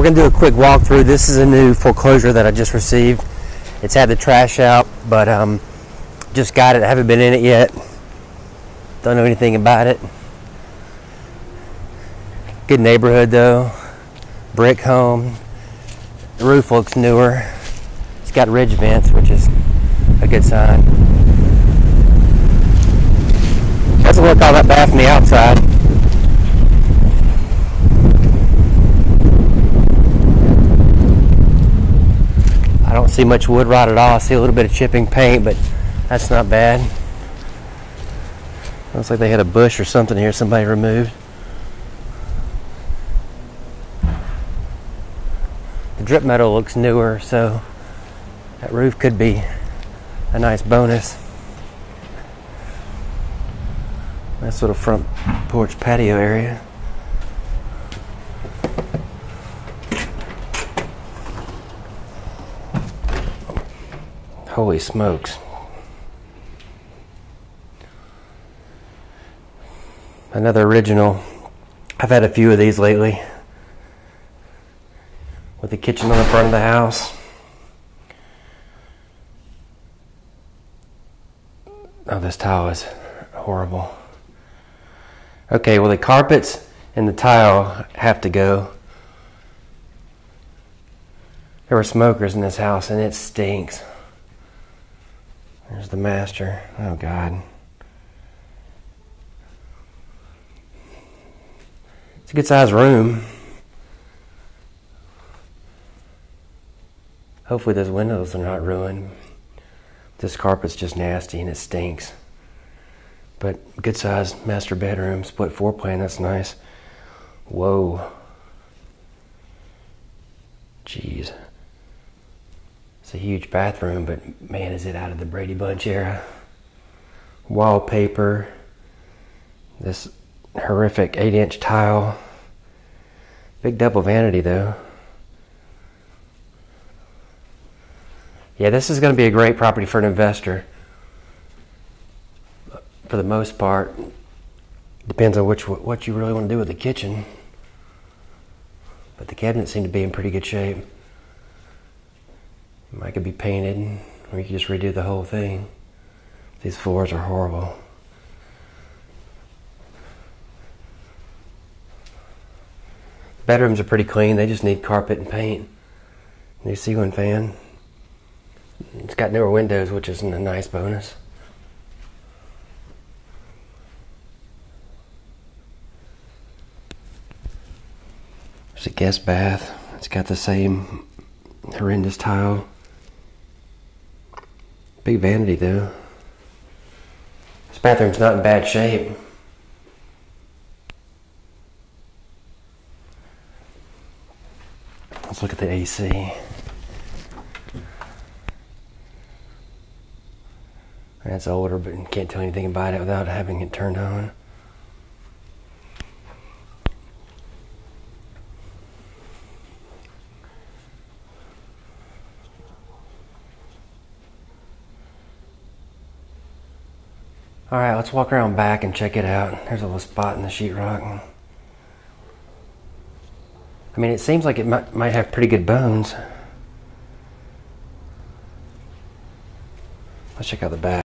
We're gonna do a quick walkthrough. This is a new foreclosure that I just received. It's had the trash out, but um, just got it. I haven't been in it yet. Don't know anything about it. Good neighborhood though. Brick home. The roof looks newer. It's got ridge vents, which is a good sign. Doesn't look all that bad from the outside. See much wood rot at all. I see a little bit of chipping paint, but that's not bad. Looks like they had a bush or something here somebody removed. The drip metal looks newer, so that roof could be a nice bonus. Nice little front porch patio area. Holy smokes. Another original. I've had a few of these lately. With the kitchen on the front of the house. Oh, this tile is horrible. Okay, well, the carpets and the tile have to go. There were smokers in this house and it stinks. There's the master. Oh, God. It's a good sized room. Hopefully, those windows are not ruined. This carpet's just nasty and it stinks. But good sized master bedroom, split floor plan, that's nice. Whoa. Jeez. It's a huge bathroom, but man, is it out of the Brady Bunch era. Wallpaper. This horrific 8 inch tile. Big double vanity, though. Yeah, this is going to be a great property for an investor. For the most part, depends on which what you really want to do with the kitchen. But the cabinets seem to be in pretty good shape. Might could be painted, or you could just redo the whole thing. These floors are horrible. Bedrooms are pretty clean. They just need carpet and paint. New ceiling fan. It's got newer windows, which is a nice bonus. There's a guest bath. It's got the same horrendous tile. Big vanity though. This bathroom's not in bad shape. Let's look at the AC. That's older, but can't tell anything about it without having it turned on. All right, let's walk around back and check it out. There's a little spot in the sheetrock. I mean, it seems like it might, might have pretty good bones. Let's check out the back.